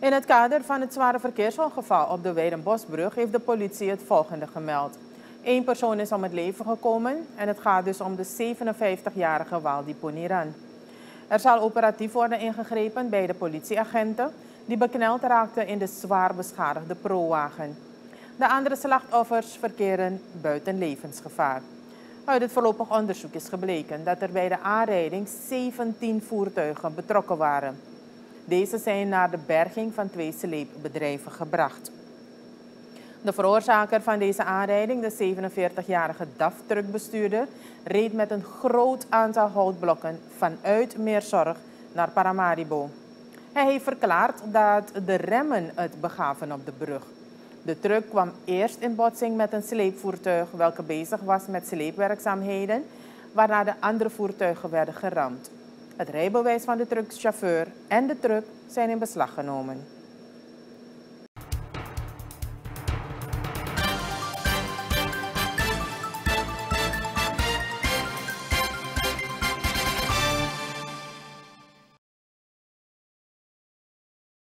In het kader van het zware verkeersongeval op de Weidenbosbrug heeft de politie het volgende gemeld. Eén persoon is om het leven gekomen en het gaat dus om de 57-jarige Waldi Poniran. Er zal operatief worden ingegrepen bij de politieagenten die bekneld raakten in de zwaar beschadigde prowagen. De andere slachtoffers verkeren buiten levensgevaar. Uit het voorlopig onderzoek is gebleken dat er bij de aanrijding 17 voertuigen betrokken waren. Deze zijn naar de berging van twee sleepbedrijven gebracht. De veroorzaker van deze aanrijding, de 47-jarige DAF-truckbestuurder, reed met een groot aantal houtblokken vanuit Meerzorg naar Paramaribo. Hij heeft verklaard dat de remmen het begaven op de brug. De truck kwam eerst in botsing met een sleepvoertuig welke bezig was met sleepwerkzaamheden, waarna de andere voertuigen werden geramd. Het rijbewijs van de truckchauffeur en de truck zijn in beslag genomen.